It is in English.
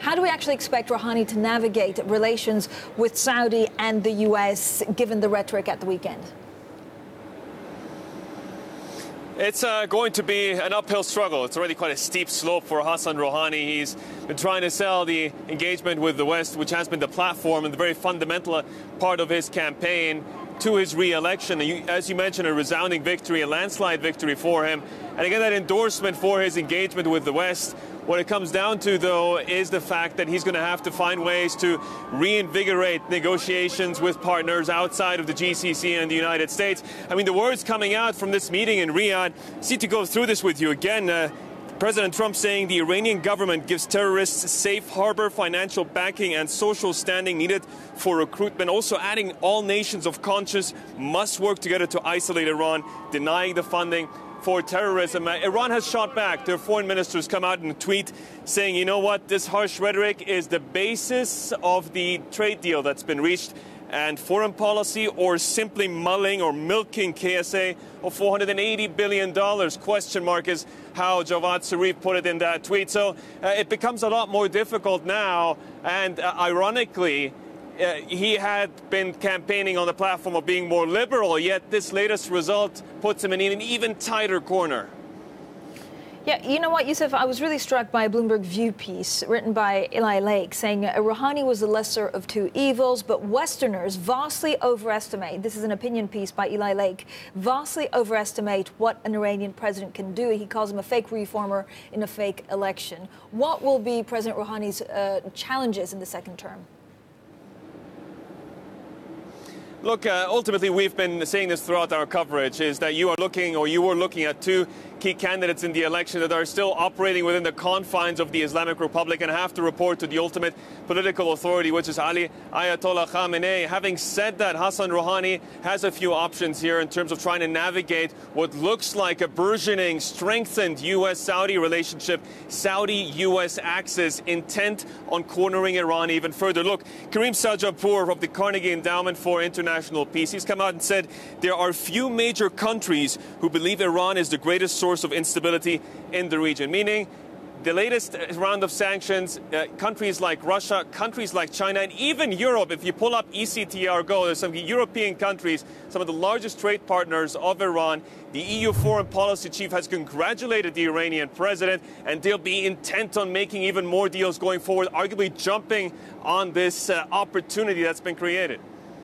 How do we actually expect Rouhani to navigate relations with Saudi and the U.S., given the rhetoric at the weekend? It's uh, going to be an uphill struggle. It's already quite a steep slope for Hassan Rouhani. He's been trying to sell the engagement with the West, which has been the platform and the very fundamental part of his campaign to his re-election. As you mentioned, a resounding victory, a landslide victory for him. And again, that endorsement for his engagement with the West what it comes down to, though, is the fact that he's going to have to find ways to reinvigorate negotiations with partners outside of the GCC and the United States. I mean, the words coming out from this meeting in Riyadh, see to go through this with you again. Uh, President Trump saying the Iranian government gives terrorists safe harbor, financial backing, and social standing needed for recruitment. Also adding all nations of conscience must work together to isolate Iran, denying the funding for terrorism. Uh, Iran has shot back. Their foreign ministers come out in a tweet saying, you know what, this harsh rhetoric is the basis of the trade deal that's been reached and foreign policy or simply mulling or milking KSA of $480 billion? Question mark is how Javad Zarif put it in that tweet. So uh, it becomes a lot more difficult now. And uh, ironically, uh, he had been campaigning on the platform of being more liberal, yet this latest result puts him in an even tighter corner. Yeah, you know what, Yousef? I was really struck by a Bloomberg View piece written by Eli Lake saying uh, Rouhani was the lesser of two evils, but Westerners vastly overestimate, this is an opinion piece by Eli Lake, vastly overestimate what an Iranian president can do. He calls him a fake reformer in a fake election. What will be President Rouhani's uh, challenges in the second term? Look, uh, ultimately, we've been saying this throughout our coverage is that you are looking or you were looking at two key candidates in the election that are still operating within the confines of the Islamic Republic and have to report to the ultimate political authority, which is Ali Ayatollah Khamenei. Having said that, Hassan Rouhani has a few options here in terms of trying to navigate what looks like a burgeoning, strengthened U.S. Saudi relationship, Saudi U.S. axis intent on cornering Iran even further. Look, Karim Sadjadpour of the Carnegie Endowment for International Peace, he's come out and said there are few major countries who believe Iran is the greatest source source of instability in the region, meaning the latest round of sanctions, uh, countries like Russia, countries like China, and even Europe, if you pull up ECTR Go, there's some European countries, some of the largest trade partners of Iran. The EU foreign policy chief has congratulated the Iranian president, and they'll be intent on making even more deals going forward, arguably jumping on this uh, opportunity that's been created.